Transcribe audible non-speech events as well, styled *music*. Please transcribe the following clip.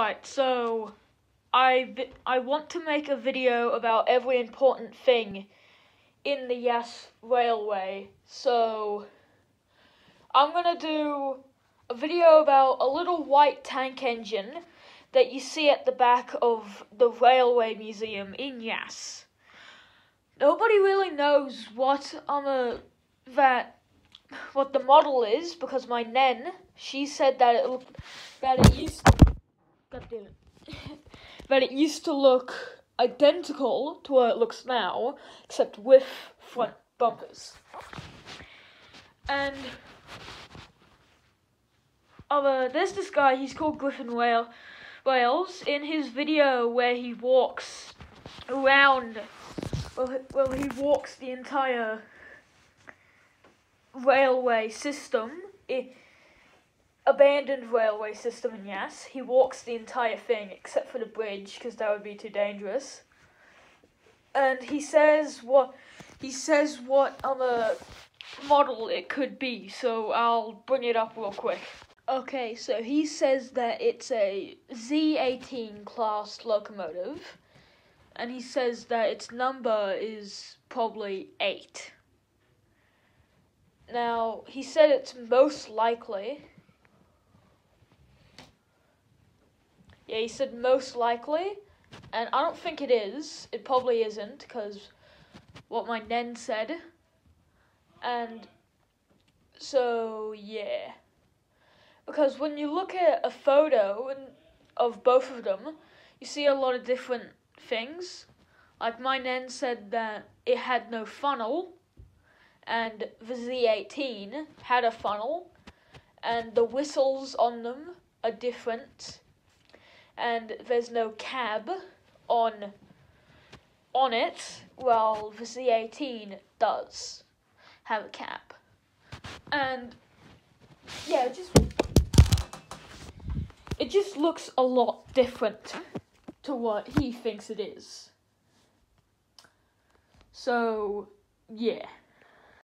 Right, so I I want to make a video about every important thing in the Yass Railway. So I'm gonna do a video about a little white tank engine that you see at the back of the Railway Museum in Yass. Nobody really knows what um a that what the model is because my nen she said that it looked that it used God damn it. *laughs* that it used to look identical to what it looks now, except with front bumpers. And uh, there's this guy, he's called Griffin Whale Wales. In his video where he walks around, well, well he walks the entire railway system. It, abandoned railway system in Yass. He walks the entire thing except for the bridge because that would be too dangerous. And he says what he says what other model it could be. So I'll bring it up real quick. Okay, so he says that it's a Z18 class locomotive, and he says that its number is probably 8. Now, he said it's most likely Yeah, he said most likely, and I don't think it is. It probably isn't, because what my nen said. And so, yeah. Because when you look at a photo of both of them, you see a lot of different things. Like my nen said that it had no funnel, and the Z18 had a funnel, and the whistles on them are different and there's no cab on on it, well the Z18 does have a cab. And yeah, it just it just looks a lot different to what he thinks it is. So, yeah.